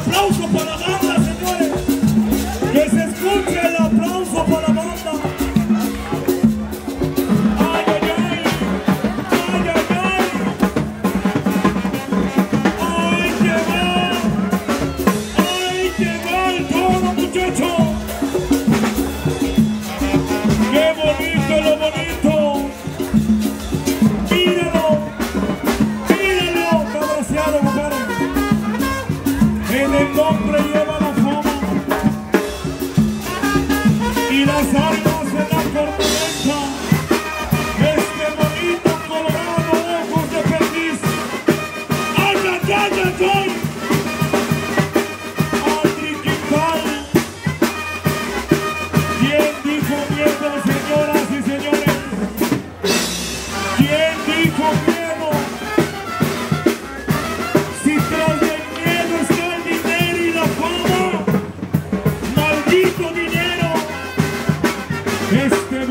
aplauso para dar. Tiene el nombre, lleva la fama y las armas en la corneta. Este bonito colorado ojos de perdiz. ¡Ay, ya, ya, ya! Atriquital. ¿Quién dijo mierda, señora? Este